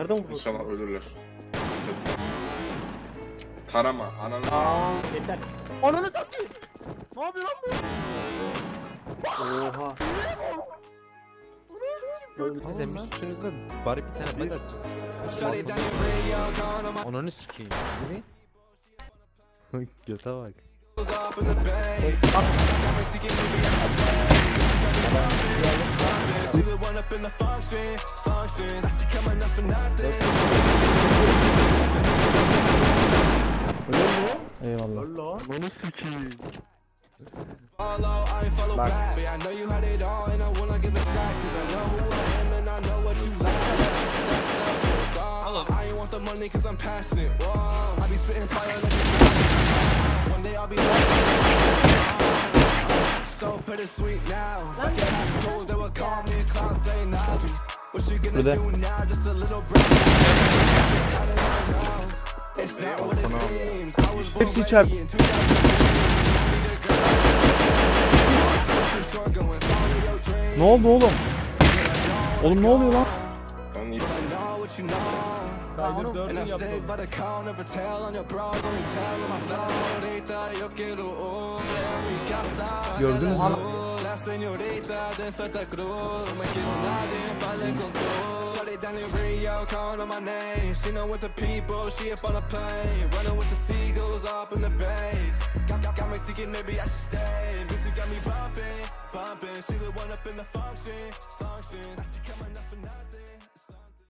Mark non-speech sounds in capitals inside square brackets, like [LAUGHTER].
Nereden vurdun? İnşallah ölürler. Tarama ananı. Aa yeter. Ananı satayım. Ne yapıyor lan bu? Oha. Bize mi üstünüzde bari bir tane medet. Ananı sikeyim. [LAUGHS] Göte bak. up in the function, function. I coming up for nothing. Follow, I follow back. But I know you had it all and I wanna give it back. Cause I know who I am and I know what you like. I ain't want the money cause I'm passionate. Whoa, I be spitting fire like a One day I'll be like, ah. so pretty sweet now. Burada. Hepsi çarp. Ne oldu oğlum? Oğlum ne oluyor lan? Tyler Gördün mü? señorita de Santa Cruz. Don't make it loud control. Shut down in Rio, calling on my name. She know with the people, she up on a plane. Running with the seagulls up in the bay. Got, got, got me thinking maybe I should stay. Music got me bumping, bumping. She the one up in the function, function. Now she coming up for nothing.